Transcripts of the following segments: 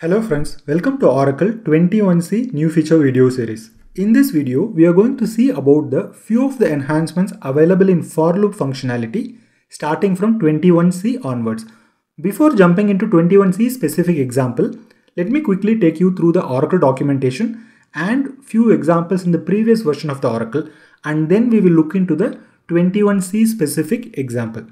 Hello friends, welcome to Oracle 21C new feature video series. In this video, we are going to see about the few of the enhancements available in for loop functionality starting from 21C onwards. Before jumping into 21C specific example, let me quickly take you through the Oracle documentation and few examples in the previous version of the Oracle and then we will look into the 21C specific example.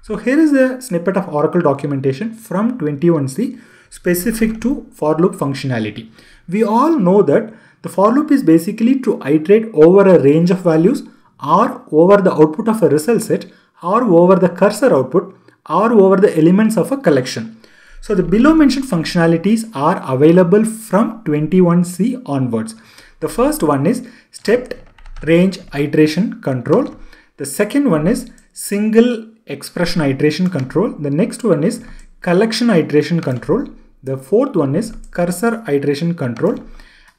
So here is a snippet of Oracle documentation from 21C specific to for loop functionality. We all know that the for loop is basically to iterate over a range of values or over the output of a result set or over the cursor output or over the elements of a collection. So the below mentioned functionalities are available from 21C onwards. The first one is stepped range iteration control. The second one is single expression iteration control. The next one is collection iteration control. The fourth one is cursor iteration control.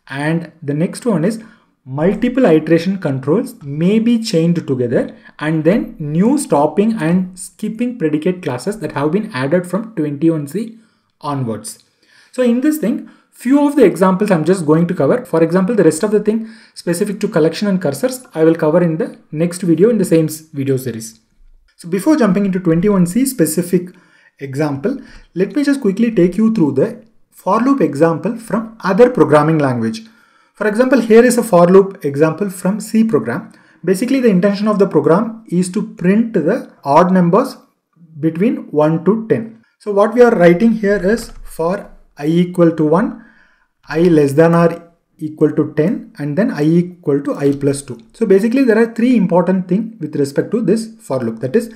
And the next one is multiple iteration controls may be chained together and then new stopping and skipping predicate classes that have been added from 21C onwards. So in this thing, few of the examples I'm just going to cover. For example, the rest of the thing specific to collection and cursors, I will cover in the next video in the same video series. So before jumping into 21C specific example, let me just quickly take you through the for loop example from other programming language. For example, here is a for loop example from C program. Basically, the intention of the program is to print the odd numbers between 1 to 10. So what we are writing here is for i equal to 1, i less than or equal to 10 and then i equal to i plus 2. So basically there are three important things with respect to this for loop that is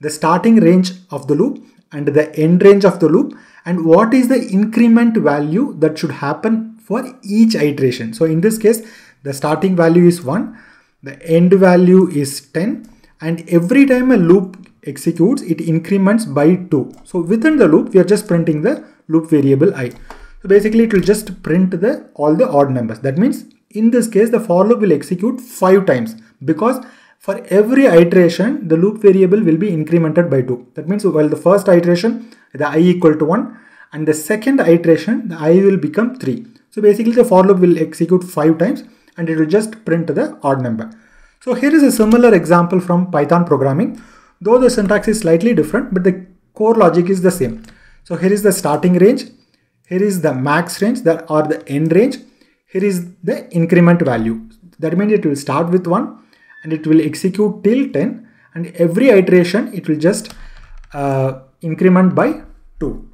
the starting range of the loop and the end range of the loop and what is the increment value that should happen for each iteration. So in this case the starting value is 1, the end value is 10 and every time a loop executes it increments by 2. So within the loop we are just printing the loop variable i. So basically it will just print the all the odd numbers. That means in this case the for loop will execute 5 times because for every iteration the loop variable will be incremented by 2. That means while the first iteration the i equal to 1 and the second iteration the i will become 3. So basically the for loop will execute 5 times and it will just print the odd number. So here is a similar example from Python programming though the syntax is slightly different but the core logic is the same. So here is the starting range here is the max range that or the end range here is the increment value that means it will start with 1 and it will execute till 10 and every iteration it will just uh, increment by 2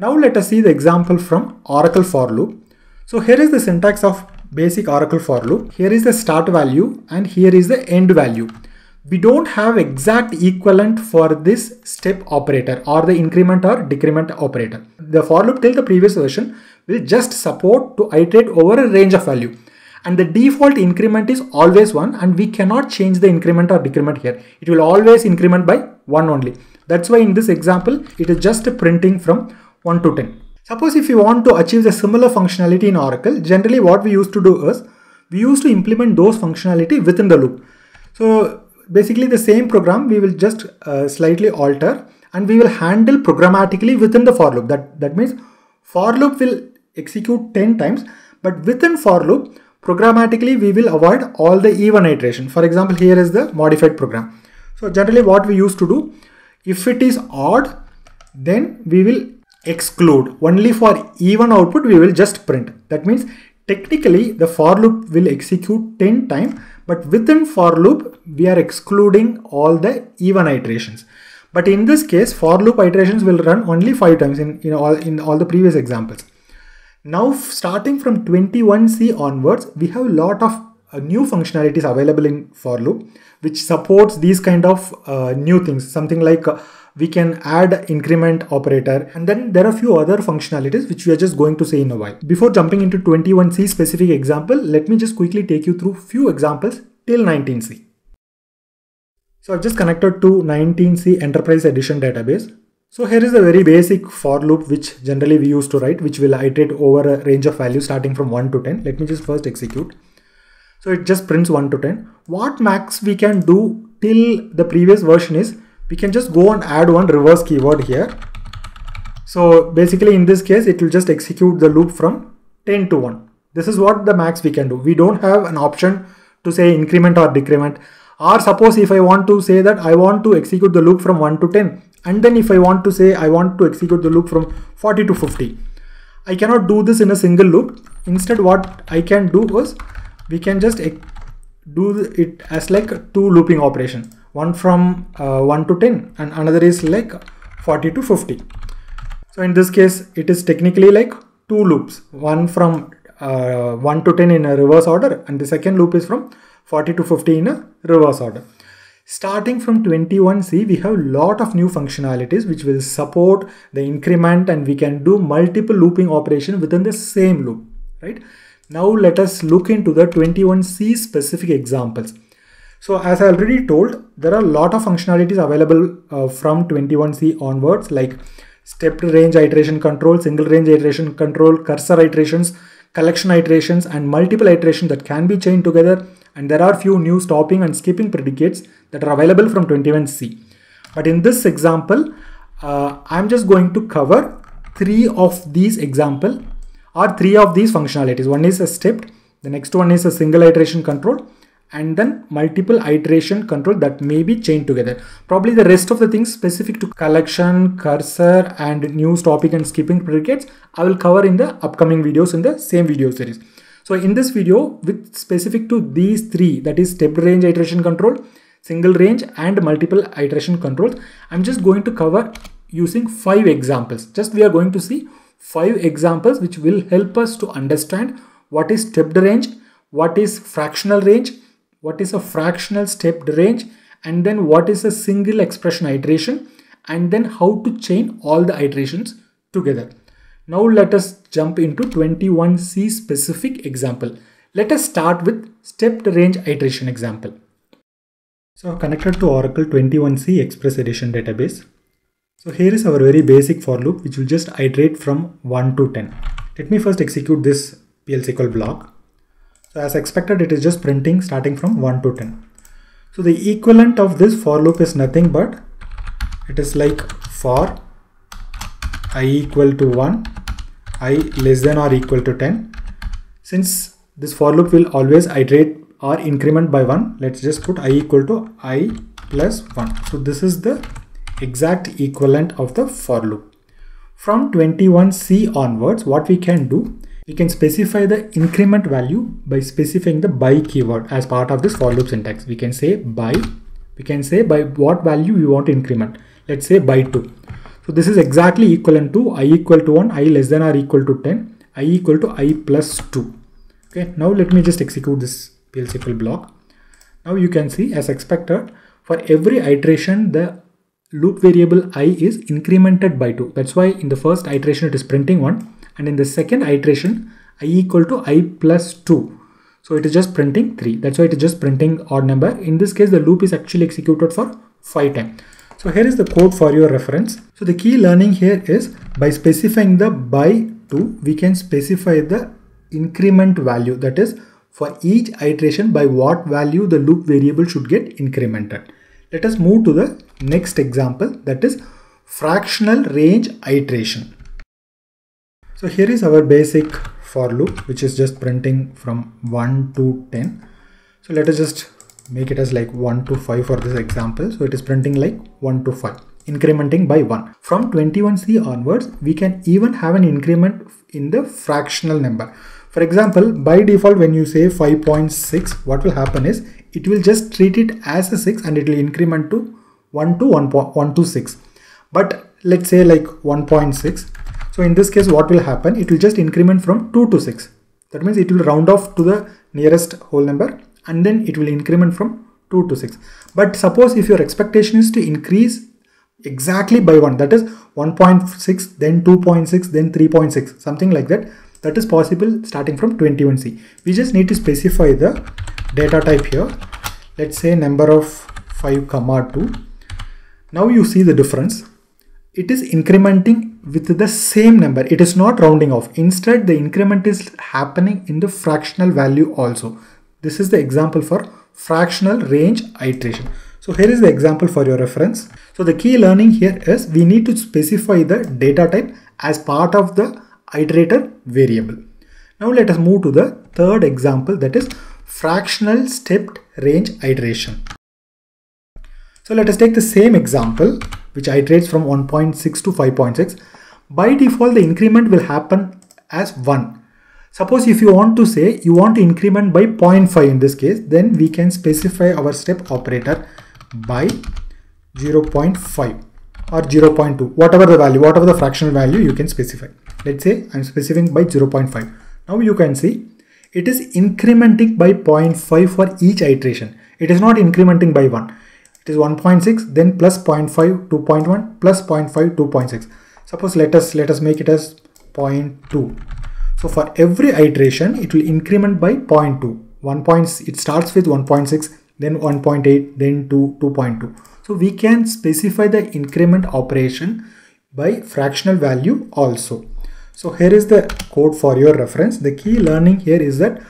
now let us see the example from oracle for loop. So here is the syntax of basic oracle for loop. Here is the start value and here is the end value. We don't have exact equivalent for this step operator or the increment or decrement operator. The for loop till the previous version will just support to iterate over a range of value and the default increment is always 1 and we cannot change the increment or decrement here. It will always increment by 1 only. That's why in this example it is just printing from 1 to 10. Suppose if you want to achieve the similar functionality in Oracle, generally what we used to do is we used to implement those functionality within the loop. So basically the same program we will just uh, slightly alter and we will handle programmatically within the for loop that that means for loop will execute 10 times but within for loop programmatically we will avoid all the even iteration for example here is the modified program so generally what we used to do if it is odd then we will exclude only for even output we will just print that means technically the for loop will execute 10 times but within for loop, we are excluding all the even iterations. But in this case, for loop iterations will run only five times in, in, all, in all the previous examples. Now, starting from 21C onwards, we have a lot of uh, new functionalities available in for loop, which supports these kind of uh, new things. Something like uh, we can add increment operator and then there are a few other functionalities which we are just going to say in a while. Before jumping into 21C specific example, let me just quickly take you through few examples till 19C. So I've just connected to 19C Enterprise Edition database. So here is a very basic for loop which generally we used to write which will iterate over a range of values starting from 1 to 10. Let me just first execute. So it just prints 1 to 10. What max we can do till the previous version is we can just go and add one reverse keyword here So basically in this case, it will just execute the loop from 10 to 1. This is what the max we can do. We don't have an option to say increment or decrement. Or suppose if I want to say that I want to execute the loop from 1 to 10. And then if I want to say I want to execute the loop from 40 to 50. I cannot do this in a single loop. Instead what I can do is we can just do it as like two looping operation. One from uh, 1 to 10 and another is like 40 to 50. So in this case, it is technically like two loops, one from uh, 1 to 10 in a reverse order and the second loop is from 40 to 50 in a reverse order. Starting from 21C, we have a lot of new functionalities which will support the increment and we can do multiple looping operation within the same loop, right? Now let us look into the 21C specific examples. So as I already told, there are a lot of functionalities available uh, from 21C onwards like stepped range iteration control, single range iteration control, cursor iterations, collection iterations and multiple iterations that can be chained together and there are few new stopping and skipping predicates that are available from 21C. But in this example, uh, I'm just going to cover three of these example or three of these functionalities. One is a stepped, the next one is a single iteration control and then multiple iteration control that may be chained together. Probably the rest of the things specific to collection, cursor and new stopping and skipping predicates I will cover in the upcoming videos in the same video series. So in this video with specific to these three that is stepped range iteration control, single range and multiple iteration controls, I'm just going to cover using five examples. Just we are going to see five examples which will help us to understand what is stepped range, what is fractional range, what is a fractional stepped range, and then what is a single expression iteration, and then how to chain all the iterations together. Now let us jump into 21C specific example. Let us start with stepped range iteration example. So connected to Oracle 21C Express Edition database, so here is our very basic for loop which will just iterate from 1 to 10. Let me first execute this PL/SQL block. So as expected it is just printing starting from 1 to 10. So the equivalent of this for loop is nothing but it is like for i equal to 1, i less than or equal to 10. Since this for loop will always iterate or increment by 1, let's just put i equal to i plus 1. So this is the exact equivalent of the for loop. From 21C onwards, what we can do, we can specify the increment value by specifying the by keyword as part of this for loop syntax. We can say by, we can say by what value we want to increment. Let's say by 2. So this is exactly equivalent to i equal to 1, i less than or equal to 10, i equal to i plus 2. Okay, now let me just execute this PL/SQL block. Now you can see as expected, for every iteration, the loop variable i is incremented by 2. That's why in the first iteration it is printing 1 and in the second iteration i equal to i plus 2. So it is just printing 3. That's why it is just printing odd number. In this case the loop is actually executed for 5 times. So here is the code for your reference. So the key learning here is by specifying the by 2 we can specify the increment value that is for each iteration by what value the loop variable should get incremented. Let us move to the next example that is fractional range iteration. So here is our basic for loop which is just printing from 1 to 10. So let us just make it as like 1 to 5 for this example. So it is printing like 1 to 5 incrementing by 1. From 21C onwards we can even have an increment in the fractional number. For example, by default when you say 5.6 what will happen is it will just treat it as a 6 and it will increment to 1 to 1, 1 to 6 but let's say like 1.6 so in this case what will happen it will just increment from 2 to 6 that means it will round off to the nearest whole number and then it will increment from 2 to 6 but suppose if your expectation is to increase exactly by 1 that is 1.6 then 2.6 then 3.6 something like that that is possible starting from 21c we just need to specify the data type here. Let's say number of 5 comma 2 now you see the difference. It is incrementing with the same number. It is not rounding off. Instead the increment is happening in the fractional value also this is the example for fractional range iteration So here is the example for your reference. So the key learning here is we need to specify the data type as part of the iterator variable. Now let us move to the third example that is fractional stepped range iteration. So let us take the same example which iterates from 1.6 to 5.6. By default the increment will happen as 1. Suppose if you want to say you want to increment by 0.5 in this case then we can specify our step operator by 0.5 or 0.2 whatever the value whatever the fractional value you can specify. Let's say i'm specifying by 0.5 now you can see it is incrementing by 0.5 for each iteration. It is not incrementing by 1 it is 1.6 then plus 0.5 2.1 plus 0.5 2.6 suppose let us let us make it as 0.2 so for every iteration it will increment by 0.2 1 point it starts with 1.6 then 1.8 then 2 2.2 so we can specify the increment operation by fractional value also. So here is the code for your reference. The key learning here is that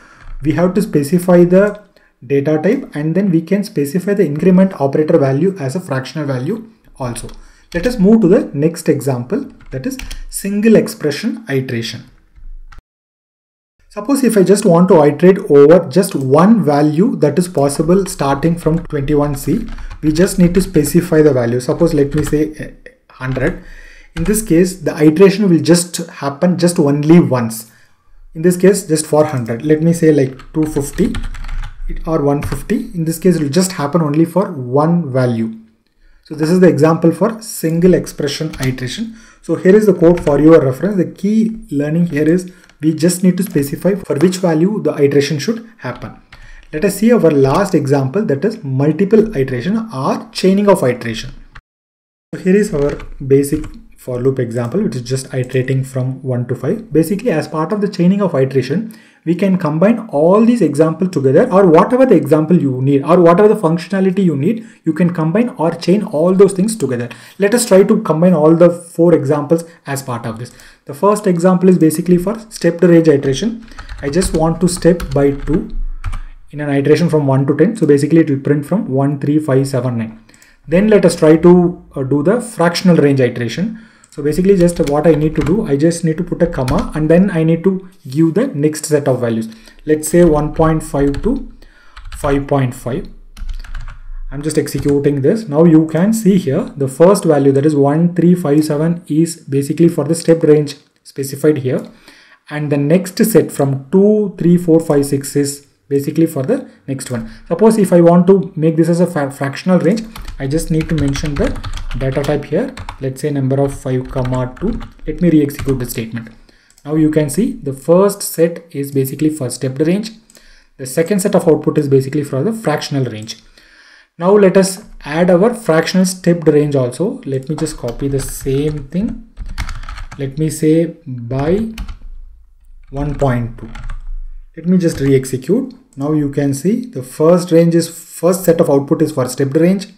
we have to specify the data type and then we can specify the increment operator value as a fractional value also. Let us move to the next example that is single expression iteration Suppose if I just want to iterate over just one value that is possible starting from 21C, we just need to specify the value. Suppose let me say 100. Eh, In this case, the iteration will just happen just only once. In this case, just for 100. Let me say like 250 or 150. In this case, it will just happen only for one value. So this is the example for single expression iteration. So here is the code for your reference. The key learning here is we just need to specify for which value the iteration should happen. Let us see our last example that is multiple iteration or chaining of iteration. So here is our basic for loop example which is just iterating from 1 to 5. Basically as part of the chaining of iteration we can combine all these examples together or whatever the example you need or whatever the functionality you need you can combine or chain all those things together. Let us try to combine all the four examples as part of this. The first example is basically for stepped range iteration. I just want to step by 2 in an iteration from 1 to 10 so basically it will print from 1 3 5 7 9 then let us try to uh, do the fractional range iteration so basically just what I need to do, I just need to put a comma and then I need to give the next set of values. Let's say 1.5 to 5.5. I'm just executing this. Now you can see here the first value that is 1357 is basically for the step range specified here. And the next set from 2, 3, 4, 5, 6 is basically for the next one suppose if i want to make this as a fractional range i just need to mention the data type here. Let's say number of 5 comma 2 let me re-execute the statement. Now you can see the first set is basically for stepped range. The second set of output is basically for the fractional range. Now let us add our fractional stepped range also. Let me just copy the same thing. Let me say by 1.2 let me just re-execute. Now you can see the first range is first set of output is for stepped range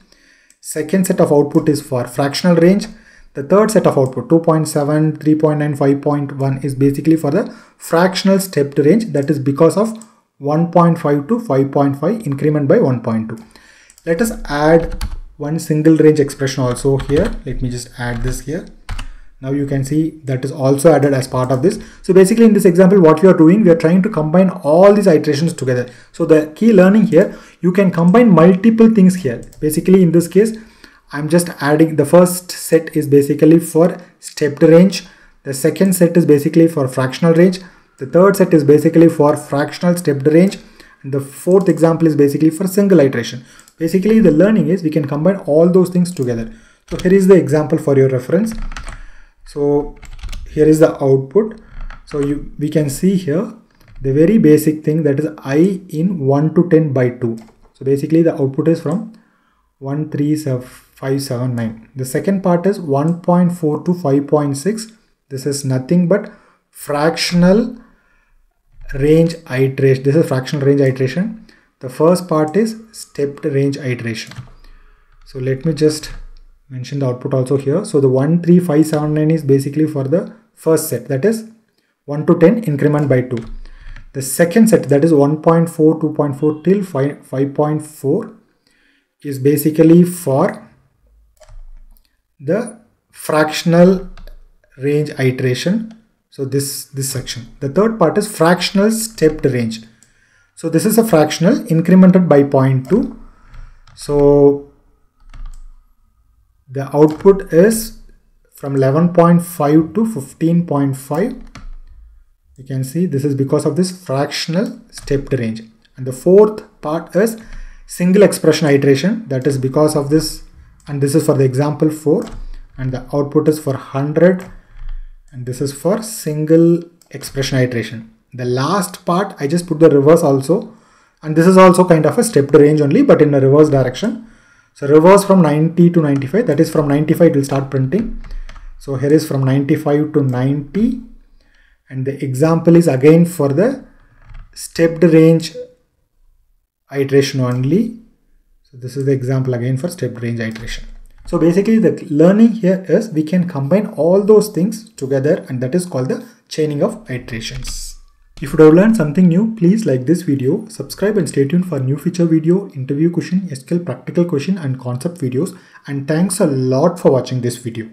second set of output is for fractional range. The third set of output 2.7 3.9 5.1 is basically for the fractional stepped range. That is because of 1.5 to 5.5 increment by 1.2 let us add one single range expression also here. Let me just add this here now you can see that is also added as part of this. So basically in this example what we are doing we are trying to combine all these iterations together. So the key learning here you can combine multiple things here. Basically in this case i'm just adding the first set is basically for stepped range. The second set is basically for fractional range. The third set is basically for fractional stepped range. And the fourth example is basically for single iteration. Basically the learning is we can combine all those things together. So here is the example for your reference so here is the output. So you we can see here the very basic thing that is i in 1 to 10 by 2 so basically the output is from 13579 the second part is 1.4 to 5.6 this is nothing but fractional range iteration. This is fractional range iteration. The first part is stepped range iteration. So let me just mention the output also here. So the 13579 is basically for the first set that is 1 to 10 increment by 2. The second set that is 1.4, 2.4 till 5.4 is basically for the fractional range iteration. So this, this section. The third part is fractional stepped range. So this is a fractional incremented by 0.2. So the output is from 11.5 to 15.5 you can see this is because of this fractional stepped range. And the fourth part is single expression iteration. That is because of this and this is for the example 4 and the output is for 100 and this is for single expression iteration. The last part I just put the reverse also. And this is also kind of a stepped range only but in a reverse direction so reverse from 90 to 95 that is from 95 it will start printing so here is from 95 to 90 and the example is again for the stepped range iteration only. So this is the example again for stepped range iteration. So basically the learning here is we can combine all those things together and that is called the chaining of iterations. If you have learned something new, please like this video, subscribe and stay tuned for new feature video, interview question, SQL practical question and concept videos and thanks a lot for watching this video.